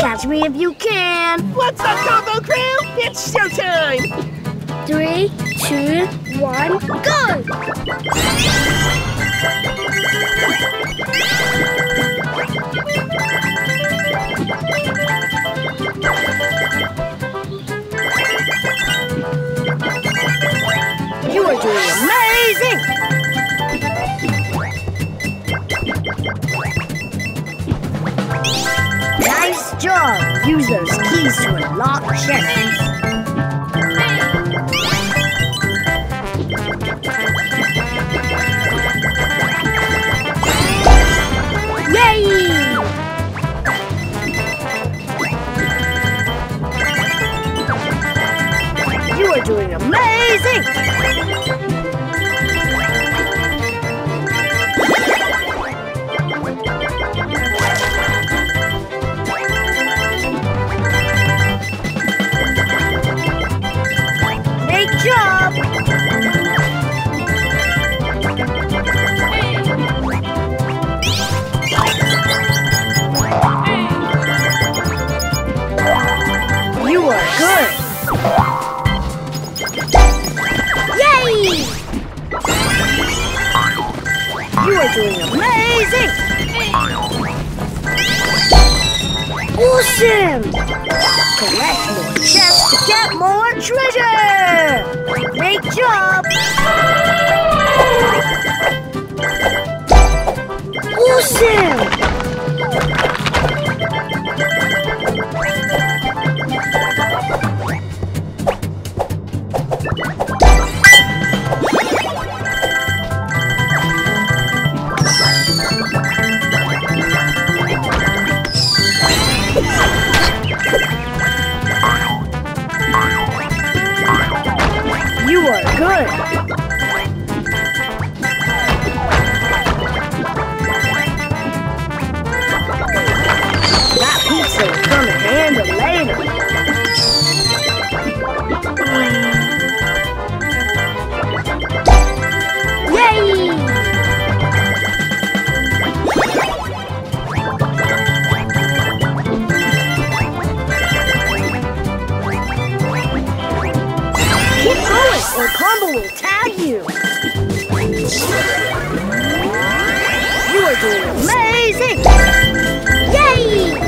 Catch me if you can. What's up, Combo Crew? It's showtime! Three, two, one, go! You are doing job! Use those keys to unlock chests. Good! Yay! You are doing amazing! Awesome! Collect more chests to get more treasure! Or Combo will tag you. You are doing amazing! Yay!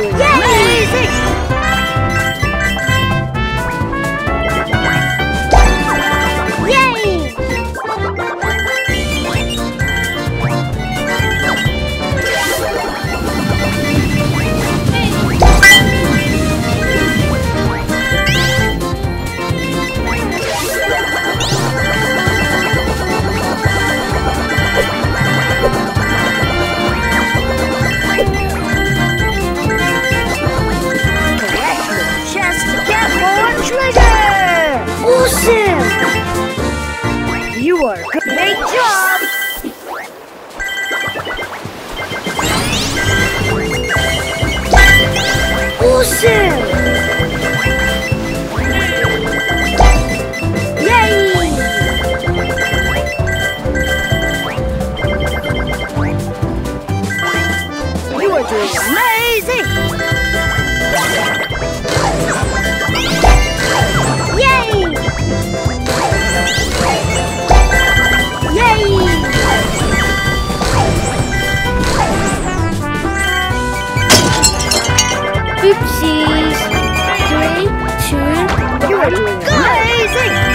Doing amazing! Oopsies! Three, two, you are amazing!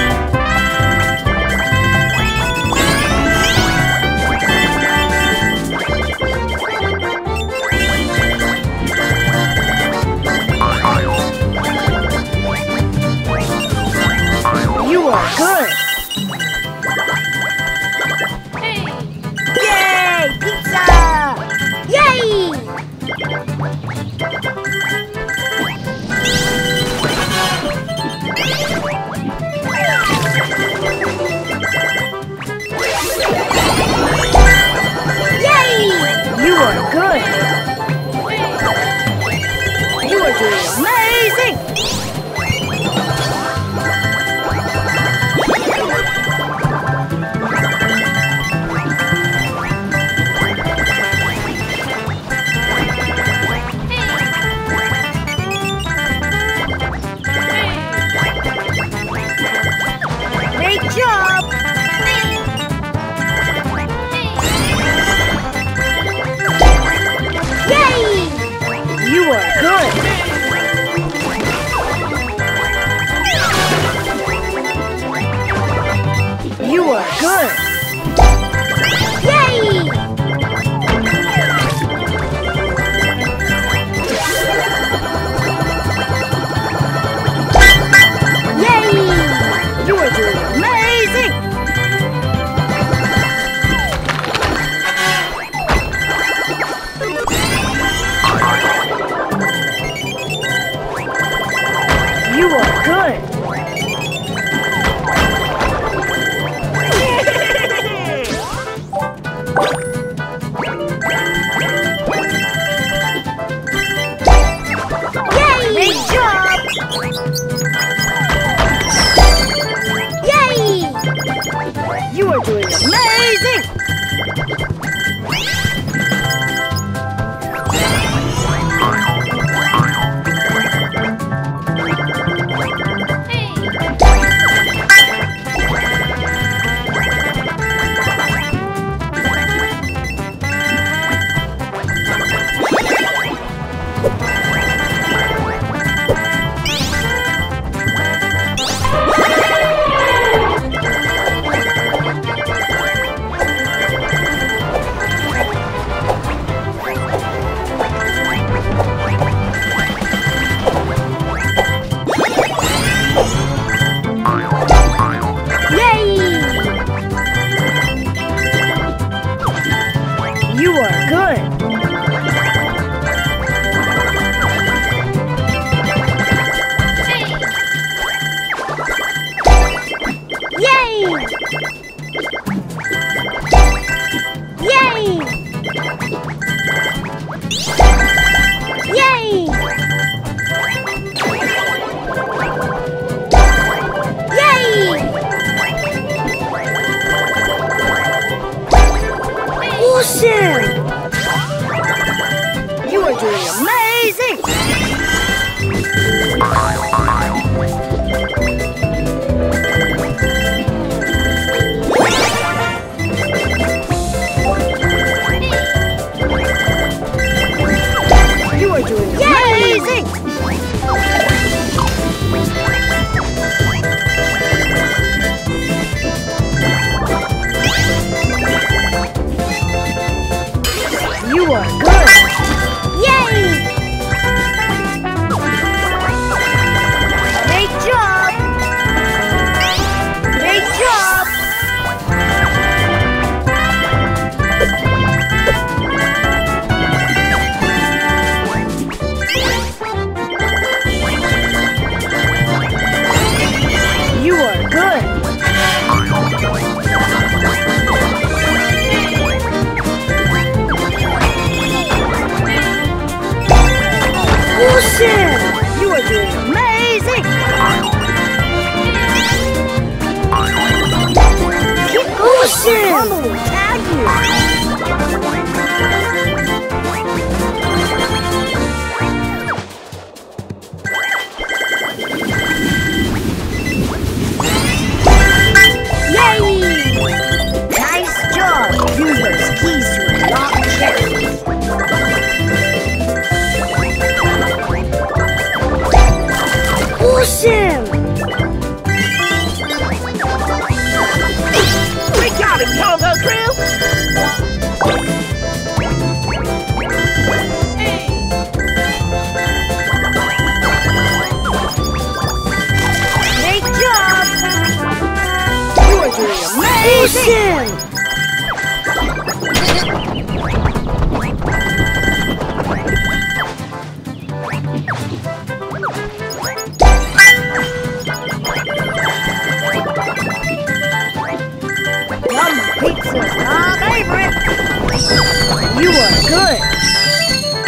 You are doing amazing!